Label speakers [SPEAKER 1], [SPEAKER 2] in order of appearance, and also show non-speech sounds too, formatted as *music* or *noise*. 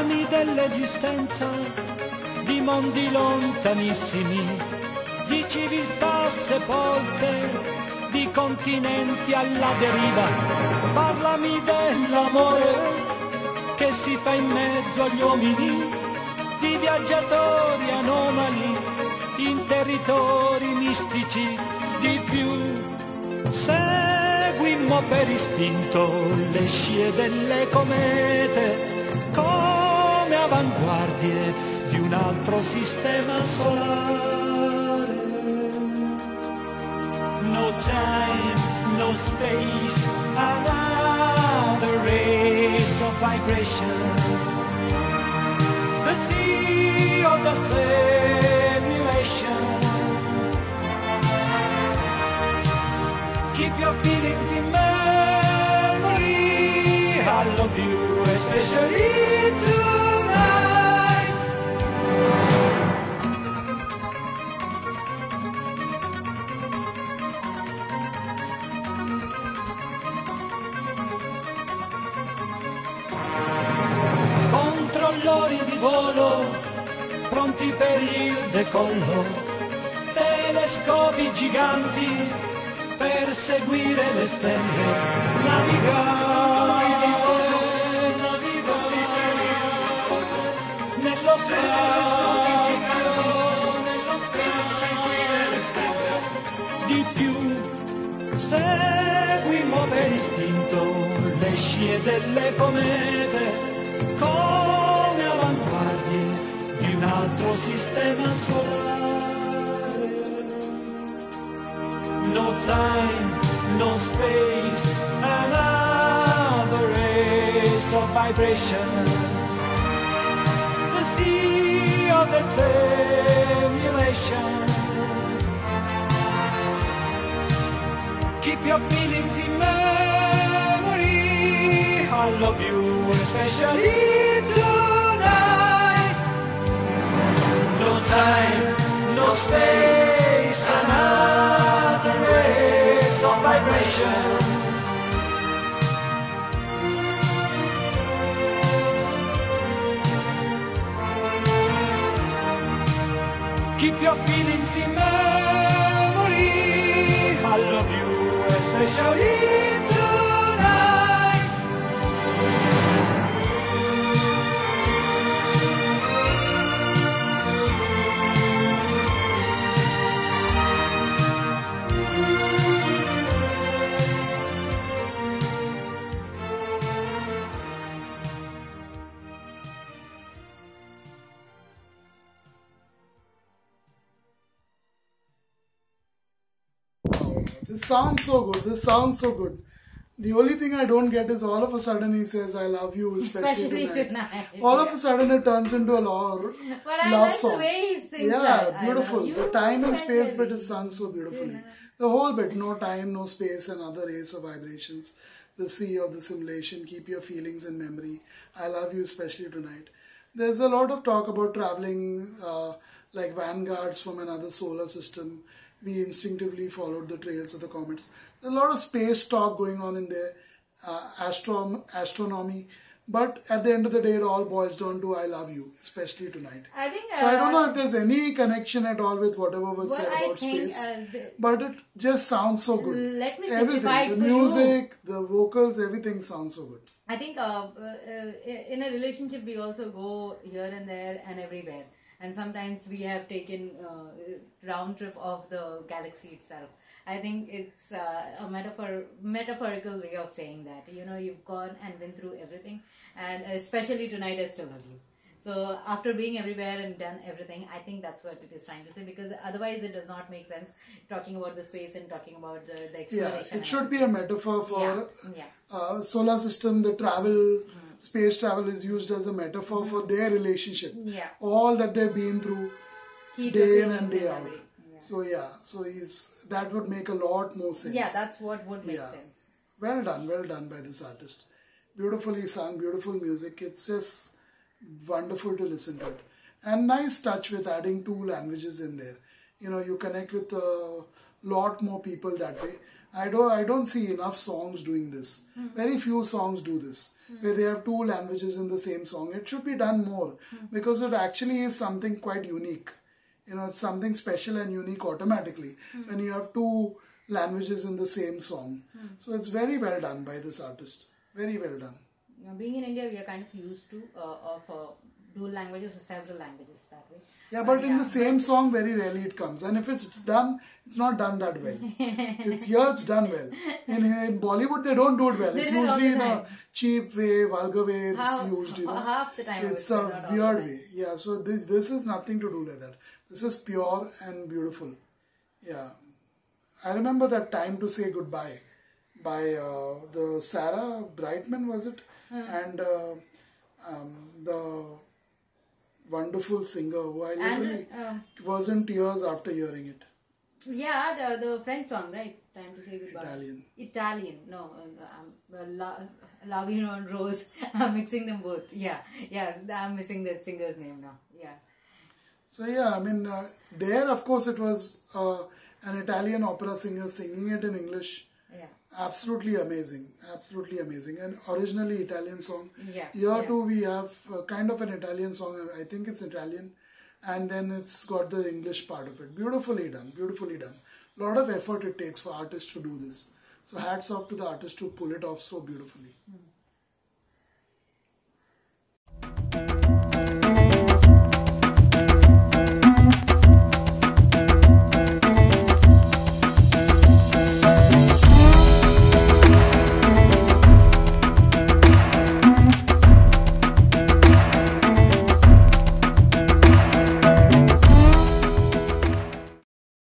[SPEAKER 1] Parlami dell'esistenza di mondi lontanissimi, di civiltà sepolte, di continenti alla deriva. Parlami dell'amore che si fa in mezzo agli uomini, di viaggiatori anomali in territori mistici di più. Seguimmo per istinto le scie delle comete come avanguardie di un altro sistema solare. No time, no space, another race of vibrations. Volo, pronti per il decollo, telescopi giganti per seguire le stelle, navigare, navigare nello spazio, nello spazio, seguire le stelle di più, seguimmo per istinto le scie delle comete altro sistema solare. No time, no space, another race of vibrations. The sea of the simulation. Keep your feelings in memory. I love you, especially time, no space, another race of vibrations. Keep your feelings in memory. I love you, especially
[SPEAKER 2] This sounds so good. This sounds so good. The only thing I don't get is all of a sudden he says, I love you, especially,
[SPEAKER 3] Especially
[SPEAKER 2] tonight.
[SPEAKER 3] tonight,
[SPEAKER 2] All
[SPEAKER 3] yeah.
[SPEAKER 2] of a sudden it turns into a love,
[SPEAKER 3] But I
[SPEAKER 2] love
[SPEAKER 3] like
[SPEAKER 2] song.
[SPEAKER 3] the way he sings
[SPEAKER 2] yeah,
[SPEAKER 3] that.
[SPEAKER 2] Beautiful.
[SPEAKER 3] love
[SPEAKER 2] The time and space
[SPEAKER 3] especially.
[SPEAKER 2] bit is sung so beautifully. The whole bit, no time, no space, another race of vibrations. The sea of the simulation, keep your feelings in memory. I love you, especially tonight. There's a lot of talk about traveling uh, like vanguards from another solar system. We instinctively followed the trails of the comets. There's a lot of space talk going on in there, uh, astrom- astronomy. But at the end of the day, it all boils down to I love you, especially tonight.
[SPEAKER 3] I think.
[SPEAKER 2] So I don't know
[SPEAKER 3] uh,
[SPEAKER 2] if there's any connection at all with whatever was said
[SPEAKER 3] I
[SPEAKER 2] about
[SPEAKER 3] think,
[SPEAKER 2] space,
[SPEAKER 3] uh,
[SPEAKER 2] but it just sounds so good.
[SPEAKER 3] Let me
[SPEAKER 2] everything,
[SPEAKER 3] simplify it
[SPEAKER 2] the
[SPEAKER 3] for you.
[SPEAKER 2] music, the vocals, everything sounds so good.
[SPEAKER 3] I think uh, uh, in a relationship we also go here and there and everywhere, and sometimes we have taken uh, round trip of the galaxy itself. I think it's uh, a metaphor, metaphorical way of saying that. You know, you've gone and been through everything, and especially tonight, I still love you. So after being everywhere and done everything, I think that's what it is trying to say. Because otherwise, it does not make sense talking about the space and talking about the, the
[SPEAKER 2] Yeah, it should be a metaphor for
[SPEAKER 3] Yeah, yeah.
[SPEAKER 2] Uh, solar system. The travel, space travel is used as a metaphor for their relationship.
[SPEAKER 3] Yeah.
[SPEAKER 2] all that they've been through,
[SPEAKER 3] Keep
[SPEAKER 2] day in and day out.
[SPEAKER 3] Yeah.
[SPEAKER 2] So yeah, so he's that would make a lot more sense.
[SPEAKER 3] Yeah, that's what would make
[SPEAKER 2] Yeah.
[SPEAKER 3] sense.
[SPEAKER 2] Well done, well done by this artist. Beautifully sung, beautiful music. It's just wonderful to listen to it. And nice touch with adding two languages in there. You know, you connect with a lot more people that way. I don't I don't see enough songs doing this. Hmm. Very few songs do this, hmm. where they have two languages in the same song. It should be done more hmm. because it actually is something quite unique. You know, it's something special and unique automatically when you have two languages in the same song. So it's very well done by this artist. Very well done.
[SPEAKER 3] Being in India, we are kind of used to uh, of uh, dual languages or several languages that way.
[SPEAKER 2] Yeah, but in the same song, very rarely it comes. And if it's done, it's not done that well. *laughs* it's here, it's done well. In, in Bollywood, they don't do it well.
[SPEAKER 3] They
[SPEAKER 2] It's
[SPEAKER 3] do it all
[SPEAKER 2] usually in a cheap way, vulgar way, it's used. You know.
[SPEAKER 3] half the time
[SPEAKER 2] It's a
[SPEAKER 3] not all the
[SPEAKER 2] weird way. Yeah, so this, this is nothing to do like that. This is pure and beautiful. Yeah. I remember that time to say goodbye by uh, the Sarah Brightman, was it?
[SPEAKER 3] Hmm.
[SPEAKER 2] And uh, um, the wonderful singer who I literally
[SPEAKER 3] And uh,
[SPEAKER 2] was in tears after hearing it.
[SPEAKER 3] yeah, the, the French song, right? Time to say goodbye.
[SPEAKER 2] Italian.
[SPEAKER 3] Italian. No, uh, um, La, Lavino and Rose. *laughs* I'm mixing them both. Yeah, yeah. I'm missing that singer's name now. Yeah.
[SPEAKER 2] So yeah, I mean, uh, there of course it was uh, an Italian opera singer singing it in English absolutely amazing. Absolutely amazing. And originally italian song.
[SPEAKER 3] Yeah
[SPEAKER 2] year
[SPEAKER 3] yeah.
[SPEAKER 2] two we have kind of an italian song. I think it's italian. And then it's got the english part of it. Beautifully done. Beautifully done. A lot of effort it takes for artists to do this. So hats off to the artist to pull it off so beautifully.
[SPEAKER 3] Mm.